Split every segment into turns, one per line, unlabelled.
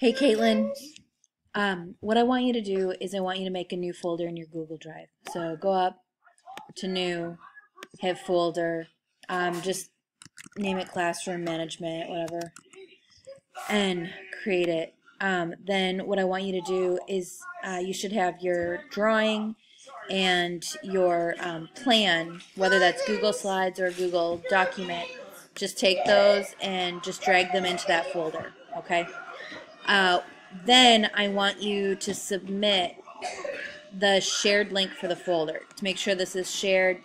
Hey, Caitlin. Um, what I want you to do is I want you to make a new folder in your Google Drive. So go up to New, hit Folder, um, just name it Classroom Management, whatever, and create it. Um, then what I want you to do is uh, you should have your drawing and your um, plan, whether that's Google Slides or Google document. Just take those and just drag them into that folder, okay? Uh, then I want you to submit the shared link for the folder to make sure this is shared.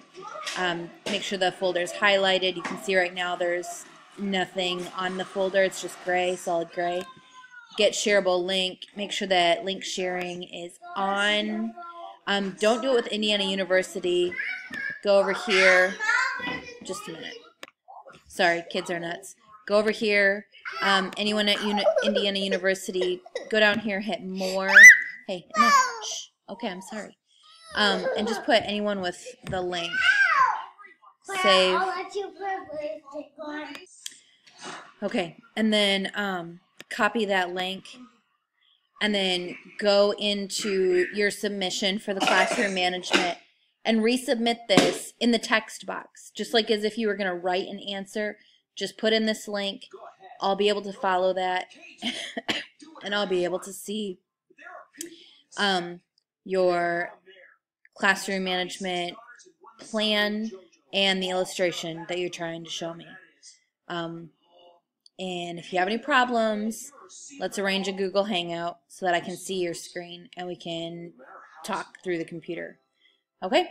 Um, make sure the folder is highlighted. You can see right now there's nothing on the folder. It's just gray, solid gray. Get shareable link. Make sure that link sharing is on. Um, don't do it with Indiana University. Go over here. Just a minute. Sorry, kids are nuts. Go over here. Um, anyone at Uni Indiana University, go down here, hit more. Hey, shh. Okay, I'm sorry. Um, and just put anyone with the link. Save. Okay, and then um, copy that link and then go into your submission for the classroom management and resubmit this in the text box, just like as if you were going to write an answer. Just put in this link. I'll be able to follow that, and I'll be able to see um, your classroom management plan and the illustration that you're trying to show me. Um, and if you have any problems, let's arrange a Google Hangout so that I can see your screen and we can talk through the computer. Okay?